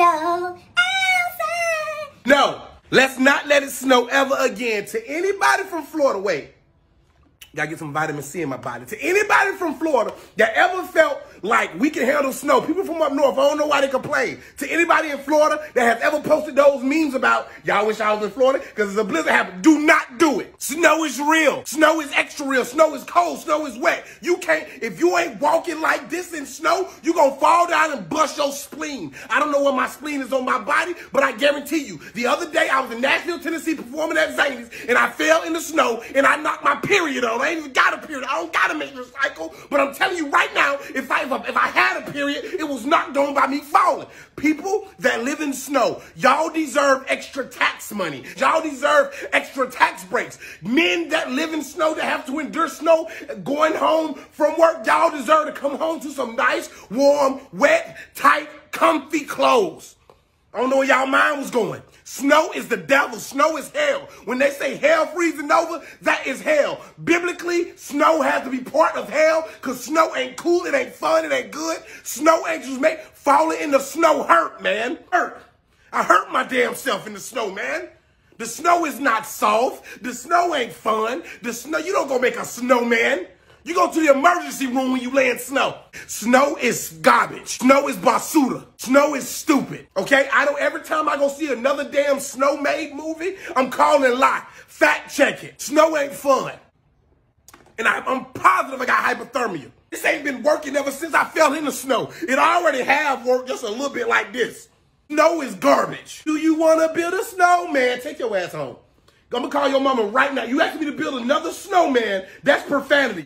snow outside. No, let's not let it snow ever again. To anybody from Florida, wait. Gotta get some vitamin C in my body. To anybody from Florida that ever felt like we can handle snow, people from up north, I don't know why they complain. To anybody in Florida that has ever posted those memes about, y'all wish I was in Florida because there's a blizzard happened, do not do it. Snow is real. Snow is extra real. Snow is cold. Snow is wet. You can't, if you ain't walking like this in snow, you gonna fall down and bust your spleen. I don't know where my spleen is on my body, but I guarantee you, the other day I was in Nashville, Tennessee performing at Zanies and I fell in the snow and I knocked my period on. I ain't even got a period. I don't got a menstrual cycle. But I'm telling you right now, if I, if I if I had a period, it was knocked on by me falling. People that live in snow, y'all deserve extra tax money. Y'all deserve extra tax breaks. Men that live in snow that have to endure snow going home from work, y'all deserve to come home to some nice, warm, wet, tight, comfy clothes. I don't know where y'all mind was going. Snow is the devil. Snow is hell. When they say hell freezing over, that is hell. Biblically, snow has to be part of hell because snow ain't cool. It ain't fun. It ain't good. Snow angels make falling in the snow hurt, man. Hurt. I hurt my damn self in the snow, man. The snow is not soft. The snow ain't fun. The snow, you don't go make a snowman. You go to the emergency room when you lay in snow. Snow is garbage. Snow is basura. Snow is stupid. Okay? I don't, every time I go see another damn snow made movie, I'm calling lie. Fact check it. Snow ain't fun. And I, I'm positive I got hypothermia. This ain't been working ever since I fell in the snow. It already have worked just a little bit like this. Snow is garbage. Do you want to build a snowman? Take your ass home. I'm to call your mama right now. You asked me to build another snowman. That's profanity.